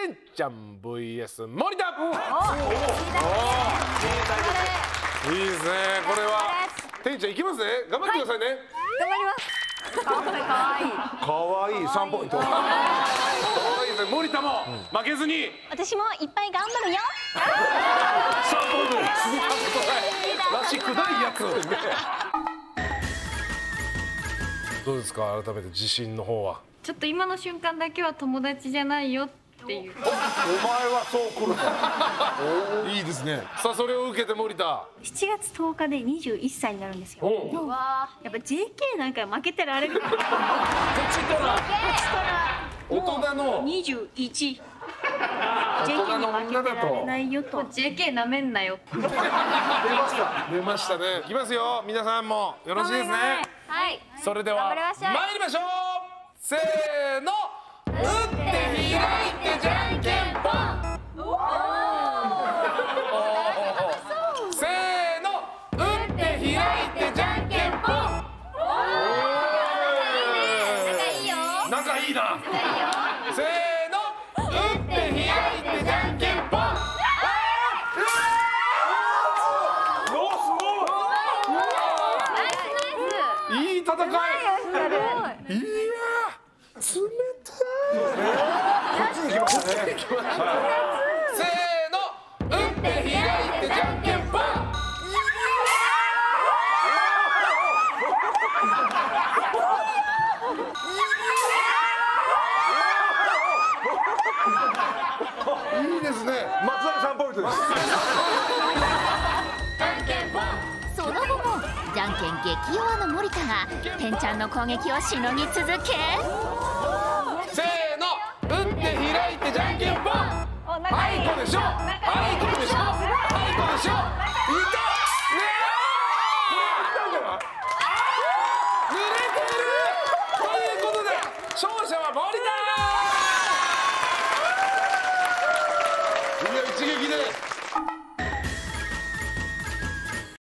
てんちゃん VS 森田。おおいいですねこれはてんちゃんいきますね頑張ってくださいね、頑張りますかわいいかわいい3ポイントかわいい森田も負けずに私もいっぱい頑張るよ3ポイントですらしくないやつどうですか改めて自信の方はちょっと今の瞬間だけは友達じゃないよっていう。お前はそう来るかいいですね。さあそれを受けて森田。7月10日で21歳になるんですよ。わやっぱ JK なんか負けてられる。かこっちから。大人の。21 JK 大人のに負けてられないよと。JK なめんなよ。出ました。出ましたね。いきますよ。皆さんもよろしいですね。はい。それでは頑張りましょう。参りましょう。せーの。打っ仲いいな。せーの。打って開いてじゃんけんぽん。おすごい。いい戦い。い。や冷たい。こっちに来ましたねせーの。打って開いてじゃんけんぽんいいですね。松田3ポイントです。その後もじゃんけん激弱の森田がてんちゃんの攻撃をしのぎ続け。せーの。打って開いてじゃんけんぽんあいこでしょ。あいこでしょ。あいこでしょ。いた。ねえ濡れてる。ということで勝者は森田 지금 기대.